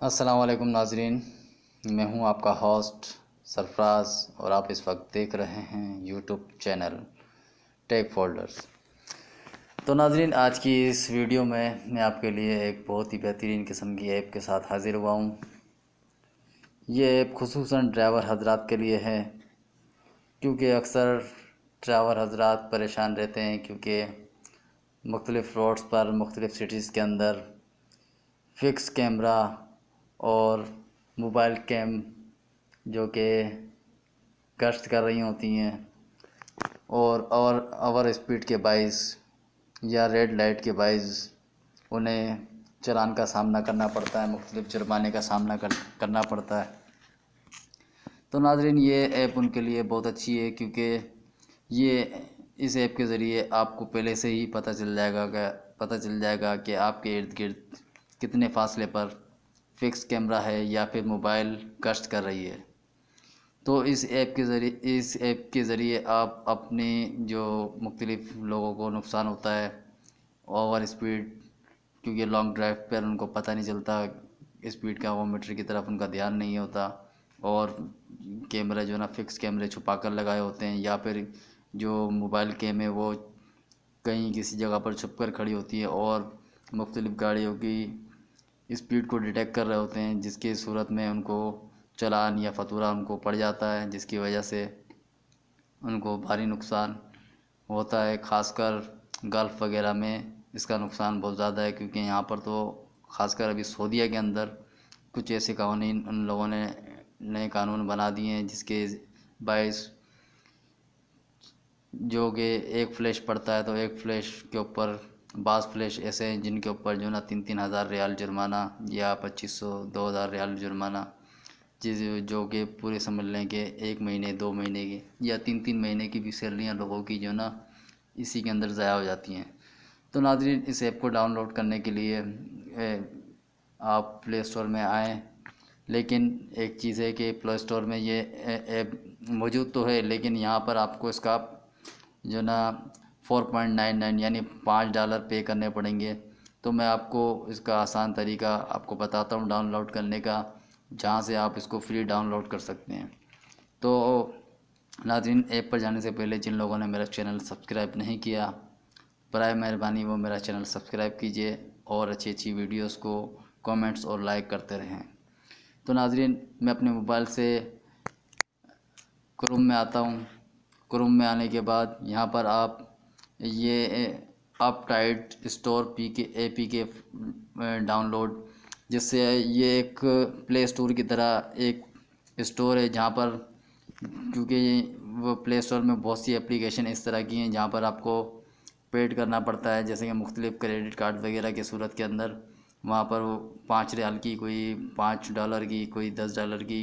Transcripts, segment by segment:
असलकम नाजरीन, मैं हूँ आपका होस्ट सरफराज और आप इस वक्त देख रहे हैं यूट्यूब चैनल टेक फोल्डर्स तो नाजरीन, आज की इस वीडियो में मैं आपके लिए एक बहुत ही बेहतरीन किस्म की ऐप के साथ हाज़िर हुआ हूँ। ये ऐप खसूस ड्राइवर हजरात के लिए है, क्योंकि अक्सर ड्राइवर हजरात परेशान रहते हैं क्योंकि मुख्तलिफ़ रोड्स पर, मुख्तलिफ़ सिटीज़ के अंदर फ़िक्स कैमरा और मोबाइल कैम जो कि गश्त कर रही होती हैं और और ओवर स्पीड के बाइस या रेड लाइट के बाइस उन्हें चलान का सामना करना पड़ता है, मुख्तलिफ़ जुर्माने का सामना कर, करना पड़ता है। तो नाजरीन, ये ऐप उनके लिए बहुत अच्छी है क्योंकि ये, इस ऐप के ज़रिए आपको पहले से ही पता चल जाएगा पता चल जाएगा कि आपके इर्द गिर्द कितने फासले पर फिक्स कैमरा है या फिर मोबाइल गश्त कर रही है। तो इस ऐप के ज़रिए, इस ऐप के ज़रिए आप अपने जो मुख्तलिफ़ लोगों को नुकसान होता है ओवर स्पीड क्योंकि लॉन्ग ड्राइव पर उनको पता नहीं चलता स्पीड का वो मीटर की तरफ़ उनका ध्यान नहीं होता, और कैमरा जो ना फिक्स कैमरे छुपा कर लगाए होते हैं, या फिर जो मोबाइल कैम है वो कहीं किसी जगह पर छुप कर खड़ी होती है, और मुख्तलिफ़ गाड़ियों की स्पीड को डिटेक्ट कर रहे होते हैं, जिसकी सूरत में उनको चलान या फतूरा उनको पड़ जाता है, जिसकी वजह से उनको भारी नुकसान होता है, ख़ासकर गल्फ़ वगैरह में इसका नुकसान बहुत ज़्यादा है, क्योंकि यहाँ पर तो ख़ासकर अभी सऊदीया के अंदर कुछ ऐसे कानून, उन लोगों ने नए कानून बना दिए हैं, जिसके बायस जो कि एक फ़्लैश पड़ता है तो एक फ़्लैश के ऊपर बास फ्लैश ऐसे हैं जिनके ऊपर जो ना तीन तीन हज़ार रियाल जुर्माना या पच्चीस सौ, दो हज़ार रियाल जुर्माना, जिस जो कि पूरे समझ लें कि एक महीने, दो महीने के या तीन तीन महीने की भी सैलरियाँ लोगों की जो ना इसी के अंदर ज़ाया हो जाती हैं। तो नाजरीन, इस ऐप को डाउनलोड करने के लिए आप प्ले स्टोर में आएँ, लेकिन एक चीज़ है कि प्ले स्टोर में ये ऐप मौजूद तो है, लेकिन यहाँ पर आपको इसका जो ना फ़ोर पॉइंट नाइन नाइन यानी पाँच डॉलर पे करने पड़ेंगे। तो मैं आपको इसका आसान तरीका आपको बताता हूँ डाउनलोड करने का, जहाँ से आप इसको फ्री डाउनलोड कर सकते हैं। तो नाजरीन, ऐप पर जाने से पहले जिन लोगों ने मेरा चैनल सब्सक्राइब नहीं किया बर मेहरबानी वो मेरा चैनल सब्सक्राइब कीजिए और अच्छी अच्छी वीडियोस को कमेंट्स और लाइक करते रहें। तो नाजरीन, मैं अपने मोबाइल से क्रोम में आता हूँ। क्रोम में आने के बाद यहाँ पर आप ये अप टाइट स्टोर पी के ए पी के डाउनलोड जिससे ये एक प्ले स्टोर की तरह एक स्टोर है, जहाँ पर क्योंकि वो प्ले स्टोर में बहुत सी एप्लीकेशन इस तरह की हैं, जहाँ पर आपको पेड करना पड़ता है, जैसे कि मुख्तलिफ़ क्रेडिट कार्ड वगैरह की सूरत के अंदर, वहाँ पर वो पाँच रियाल की, कोई पाँच डॉलर की, कोई दस डॉलर की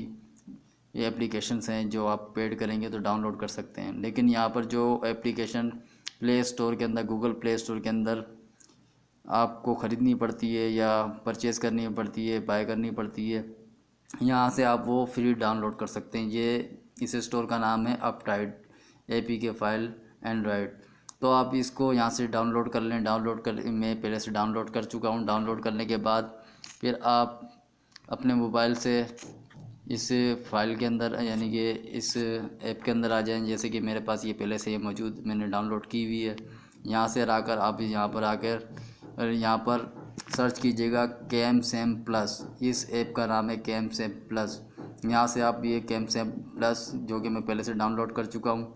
ये एप्लीकेशंस हैं, जो आप पेड करेंगे तो डाउनलोड कर सकते हैं। लेकिन यहाँ पर जो एप्लीकेशन प्ले स्टोर के अंदर गूगल प्ले स्टोर के अंदर आपको ख़रीदनी पड़ती है या परचेज़ करनी पड़ती है बाय करनी पड़ती है। यहाँ से आप वो फ्री डाउनलोड कर सकते हैं। ये इस स्टोर का नाम है Aptoide A P K file Android तो आप इसको यहाँ से डाउनलोड कर लें। डाउनलोड कर, मैं पहले से डाउनलोड कर चुका हूँ। डाउनलोड करने के बाद फिर आप अपने मोबाइल से इस फ़ाइल के अंदर, यानी कि इस ऐप के अंदर आ जाएँ। जैसे कि मेरे पास ये पहले से ये मौजूद मैंने डाउनलोड की हुई है। यहाँ से आकर आप यहाँ पर आकर यहाँ पर सर्च कीजिएगा कैम सेम प्लस। इस ऐप का नाम है कैम सेम प्लस। यहाँ से आप ये कैम सेम प्लस, जो कि मैं पहले से डाउनलोड कर चुका हूँ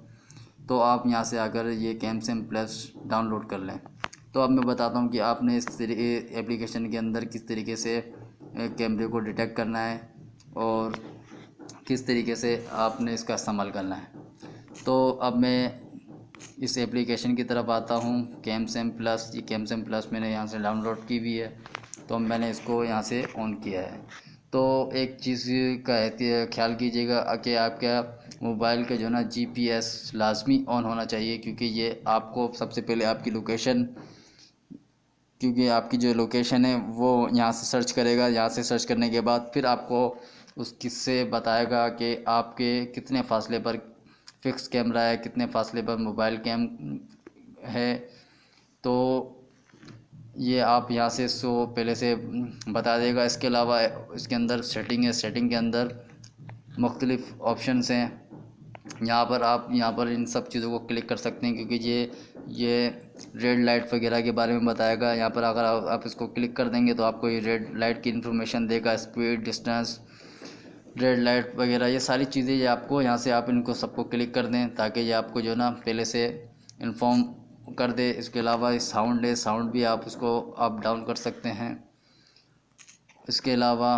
तो आप यहाँ से आकर ये कैम सेम प्लस डाउनलोड कर लें। तो अब मैं बताता हूँ कि आपने इस एप्लीकेशन के अंदर किस तरीके से कैमरे को डिटेक्ट करना है, और किस तरीके से आपने इसका इस्तेमाल करना है। तो अब मैं इस एप्लीकेशन की तरफ़ आता हूँ कैम सेम प्लस ये कैम सेम प्लस मैंने यहाँ से डाउनलोड की हुई है तो मैंने इसको यहाँ से ऑन किया है। तो एक चीज़ का ख्याल कीजिएगा कि आपका मोबाइल का जो ना जीपीएस लाजमी ऑन होना चाहिए, क्योंकि ये आपको सबसे पहले आपकी लोकेशन क्योंकि आपकी जो लोकेशन है, वो यहाँ से सर्च करेगा। यहाँ से सर्च करने के बाद फिर आपको उस किससे बताएगा कि आपके कितने फासले पर फिक्स कैमरा है, कितने फासले पर मोबाइल कैम है। तो ये आप यहाँ से इसको पहले से बता देगा। इसके अलावा इसके अंदर सेटिंग है। सेटिंग के अंदर मुख्तलिफ़ ऑप्शन हैं। यहाँ पर आप, यहाँ पर इन सब चीज़ों को क्लिक कर सकते हैं क्योंकि ये ये रेड लाइट वगैरह के बारे में बताएगा। यहाँ पर अगर आप इसको क्लिक कर देंगे तो आपको ये रेड लाइट की इन्फॉर्मेशन देगा। स्पीड, डिस्टेंस रेड लाइट वगैरह, ये सारी चीज़ें ये आपको यहाँ से आप इनको सबको क्लिक कर दें ताकि ये आपको जो ना पहले से इन्फॉर्म कर दे। इसके अलावा साउंड है साउंड भी आप उसको अप डाउन कर सकते हैं। इसके अलावा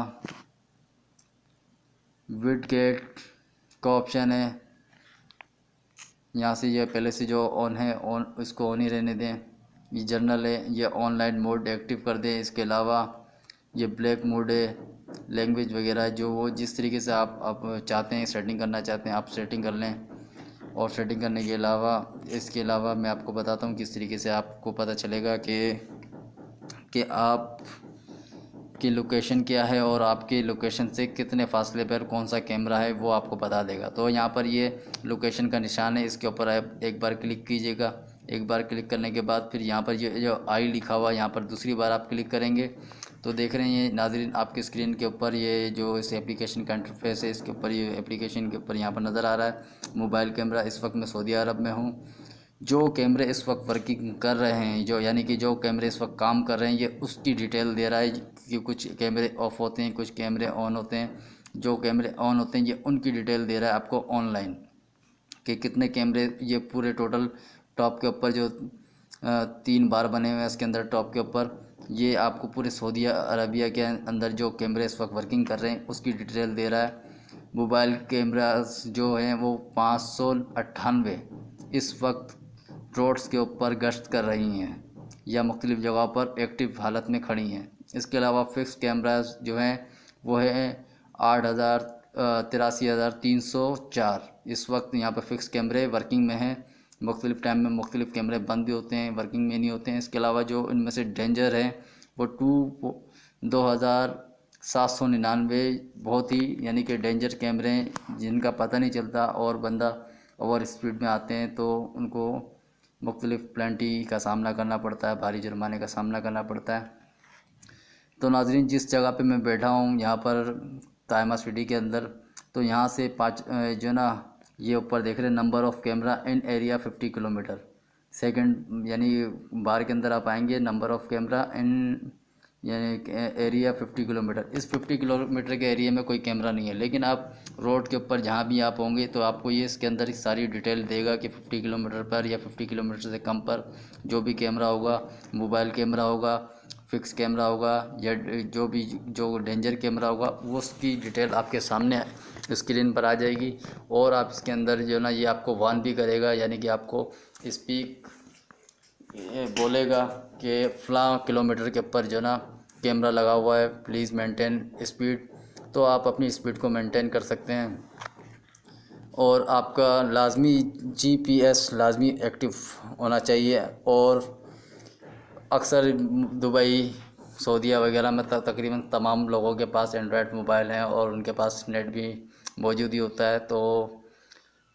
विड गेट का ऑप्शन है। यहाँ से ये पहले से जो ऑन है ऑन इसको ऑन ही रहने दें। ये जर्नल है, ये ऑनलाइन मोड एक्टिव कर दें। इसके अलावा ये ब्लैक मोड है। लैंग्वेज वगैरह जो वो जिस तरीके से आप आप चाहते हैं सेटिंग करना चाहते हैं, आप सेटिंग कर लें। और सेटिंग करने के अलावा, इसके अलावा मैं आपको बताता हूँ किस तरीके से आपको पता चलेगा कि कि आप, की लोकेशन क्या है और आपकी लोकेशन से कितने फासले पर कौन सा कैमरा है, वो आपको बता देगा। तो यहाँ पर ये लोकेशन का निशान है, इसके ऊपर आप एक बार क्लिक कीजिएगा। एक बार क्लिक करने के बाद फिर यहाँ पर ये जो आई लिखा हुआ है, यहाँ पर दूसरी बार आप क्लिक करेंगे। तो देख रहे हैं ये नाजरीन आपके स्क्रीन के ऊपर ये जो इस एप्लीकेशन का इंटरफेस है, इसके ऊपर ये एप्लीकेशन के ऊपर यहाँ पर नज़र आ रहा है। मोबाइल कैमरा इस वक्त मैं सऊदी अरब में हूँ। जो कैमरे इस वक्त वर्किंग कर रहे हैं, जो यानी कि जो कैमरे इस वक्त काम कर रहे हैं, ये उसकी डिटेल दे रहा है कि कुछ कैमरे ऑफ़ होते हैं, कुछ कैमरे ऑन होते हैं। जो कैमरे ऑन होते हैं, ये उनकी डिटेल दे रहा है आपको ऑनलाइन कि कितने कैमरे ये पूरे टोटल टॉप के ऊपर जो तीन बार बने हुए हैं इसके अंदर टॉप के ऊपर, ये आपको पूरे सऊदी अरबिया के अंदर जो कैमरे इस वक्त वर्किंग कर रहे हैं, उसकी डिटेल दे रहा है। मोबाइल कैमरास जो हैं वो पाँच सौ अट्ठानवे इस वक्त रोड्स के ऊपर गश्त कर रही हैं या मुख्तलिफ़ जगह पर एक्टिव हालत में खड़ी हैं। इसके अलावा फ़िक्स कैमराज जो हैं, वो हैं आठ हज़ार तिरासी हज़ार तीन सौ चार। इस वक्त यहाँ पर फ़िक्स कैमरे वर्किंग में हैं। मुख्तलिफ़ टाइम में मुख्तलिफ़ कैमरे बंद भी होते हैं वर्किंग में नहीं होते हैं। इसके अलावा जो इनमें से डेंजर हैं, वो टू दो हज़ार सात सौ निन्यानवे बहुत ही, यानी कि डेंजर कैमरे हैं, जिनका पता नहीं चलता और बंदा ओवर स्पीड में आते हैं तो उनको मुख्तलिफ़ प्लेंटी का सामना करना पड़ता है, भारी जुर्माने का सामना करना पड़ता है। तो नाजरीन, जिस जगह पे मैं बैठा हूँ, यहाँ पर तायमा सिटी के अंदर तो यहाँ से पाँच जो ना ये ऊपर देख रहे number of camera in area fifty kilometre second यानी बार के अंदर आप आएँगे नंबर ऑफ़ कैमरा इन यानी एरिया फिफ्टी किलोमीटर इस फिफ्टी किलोमीटर के एरिया में कोई कैमरा नहीं है, लेकिन आप रोड के ऊपर जहाँ भी आप होंगे तो आपको ये इसके अंदर सारी डिटेल देगा कि फिफ्टी किलोमीटर पर या फिफ्टी किलोमीटर से कम पर जो भी कैमरा होगा मोबाइल कैमरा होगा फिक्स कैमरा होगा या जो भी जो डेंजर कैमरा होगा, वो उसकी डिटेल आपके सामने स्क्रीन पर आ जाएगी और आप इसके अंदर जो ना, ये आपको वार्न भी करेगा, यानी कि आपको स्पीक बोलेगा कि फ़लाँ किलोमीटर के ऊपर जो ना कैमरा लगा हुआ है प्लीज़ मेंटेन स्पीड तो आप अपनी स्पीड को मेंटेन कर सकते हैं। और आपका लाजमी जीपीएस लाजमी एक्टिव होना चाहिए और अक्सर दुबई सऊदीया वगैरह में तकरीबन तमाम लोगों के पास एंड्रॉयड मोबाइल हैं और उनके पास नेट भी मौजूद ही होता है। तो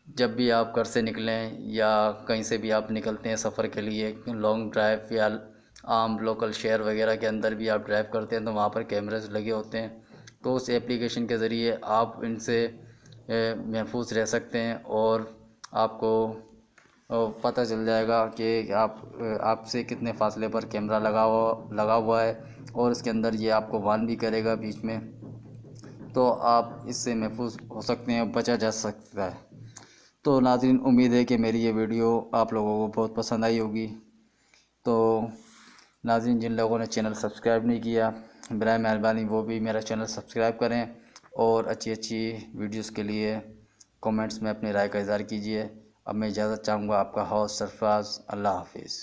जब भी आप घर से निकलें या कहीं से भी आप निकलते हैं सफ़र के लिए लॉन्ग ड्राइव या आम लोकल शहर वगैरह के अंदर भी आप ड्राइव करते हैं तो वहाँ पर कैमरेज लगे होते हैं। तो उस एप्लीकेशन के ज़रिए आप इनसे महफूज रह सकते हैं और आपको पता चल जाएगा कि आप, आपसे कितने फासले पर कैमरा लगा हुआ लगा हुआ है और इसके अंदर ये आपको वान भी करेगा बीच में। तो आप इससे महफूज हो सकते हैं, बचा जा सकता है। तो नाजरीन, उम्मीद है कि मेरी ये वीडियो आप लोगों को बहुत पसंद आई होगी। तो नाजिन जिन लोगों ने चैनल सब्सक्राइब नहीं किया बर मेहरबानी, वो भी मेरा चैनल सब्सक्राइब करें और अच्छी अच्छी वीडियोस के लिए कमेंट्स में अपनी राय का इज़हार कीजिए। अब मैं इजाज़त चाहूँगा आपका हौस सरफराज अल्लाह हाफिज़।